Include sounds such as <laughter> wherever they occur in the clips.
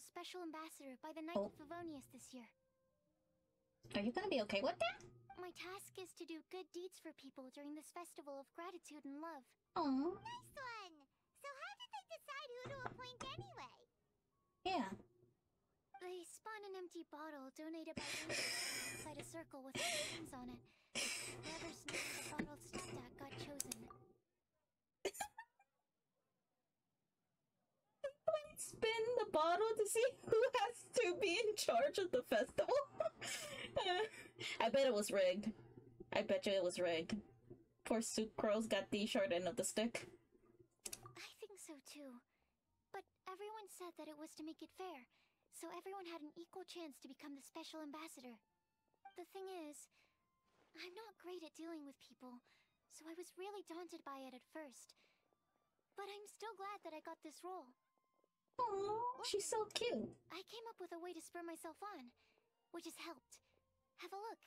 Special ambassador by the Knight Oh. of Favonius this year. Are you gonna be okay with that? My task is to do good deeds for people during this festival of gratitude and love. Oh, Nice one! So how did they decide who to appoint anyway? yeah. They spun an empty bottle donated by inside a circle with names on it. Whoever's name the bottle stopped at got chosen. <laughs> Spin bottle to see who has to be in charge of the festival. <laughs> I bet it was rigged. I bet you it was rigged. Poor Sucrose got the short end of the stick. I think so too. But everyone said that it was to make it fair, so everyone had an equal chance to become the special ambassador. The thing is, I'm not great at dealing with people, so I was really daunted by it at first. But I'm still glad that I got this role. Oh, she's so cute. I came up with a way to spur myself on, which has helped. Have a look.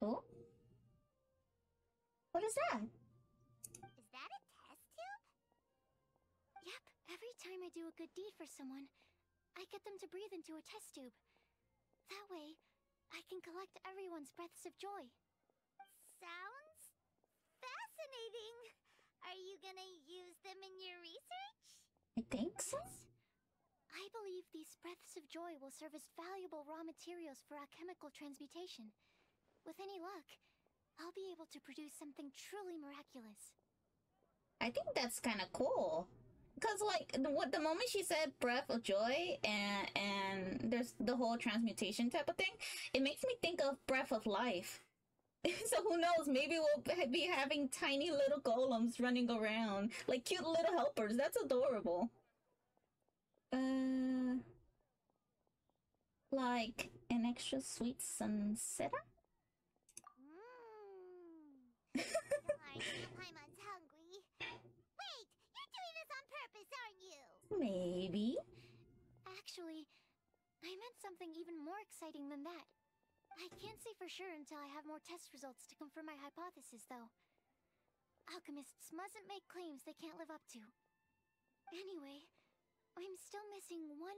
Oh? What is that? Is that a test tube? Yep, every time I do a good deed for someone, I get them to breathe into a test tube. That way, I can collect everyone's breaths of joy. Sounds fascinating. Are you gonna use them in your research? I think so. Believe these breaths of joy will serve as valuable raw materials for alchemical transmutation. With any luck, I'll be able to produce something truly miraculous. I think that's kind of cool. Cause like the, what the moment she said breath of joy and and there's the whole transmutation type of thing, it makes me think of breath of life. <laughs> so who knows? Maybe we'll be having tiny little golems running around like cute little helpers. That's adorable. Uh, like an extra sweet sunset. Mmm. Darn, Paimon's hungry. Wait, you're doing this on purpose, aren't you? Maybe. Actually, I meant something even more exciting than that. I can't say for sure until I have more test results to confirm my hypothesis, though. Alchemists mustn't make claims they can't live up to. Anyway, I'm still missing one